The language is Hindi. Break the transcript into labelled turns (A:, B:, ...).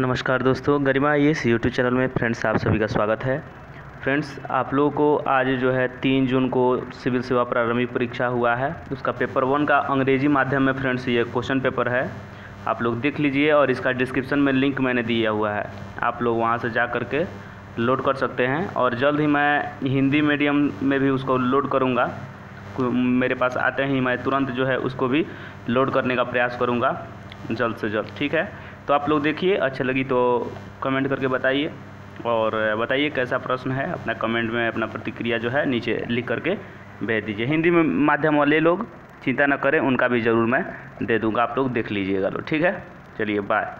A: नमस्कार दोस्तों, Garima I S YouTube channel में फ्रेंड्स आप सभी का स्वागत है। फ्रेंड्स, आप लोगों को आज जो है तीन जून को सिविल सेवा प्रारंभिक परीक्षा हुआ है। उसका पेपर वन का अंग्रेज़ी माध्यम में फ्रेंड्स ये क्वेश्चन पेपर है। आप लोग देख लीजिए और इसका डिस्क्रिप्शन में लिंक मैंने दिया हुआ है। आप लोग वहाँ से जा कर के लोड कर सकते हैं और जल्द ही मैं हिंदी मीडियम में भी उसको लोड करूँगा। मेरे पास आते ही मैं तुरंत जो है उसको भी लोड करने का प्रयास करूँगा। जल्द से जल्द, ठीक है? तो आप लोग देखिए अच्छा लगी तो कमेंट करके बताइए। और बताइए कैसा प्रश्न है, अपना कमेंट में अपना प्रतिक्रिया जो है नीचे लिख करके भेज दीजिए। हिंदी में माध्यम वाले लोग चिंता ना करें, उनका भी ज़रूर मैं दे दूँगा। आप लोग देख लीजिएगा लो ठीक है? चलिए बाय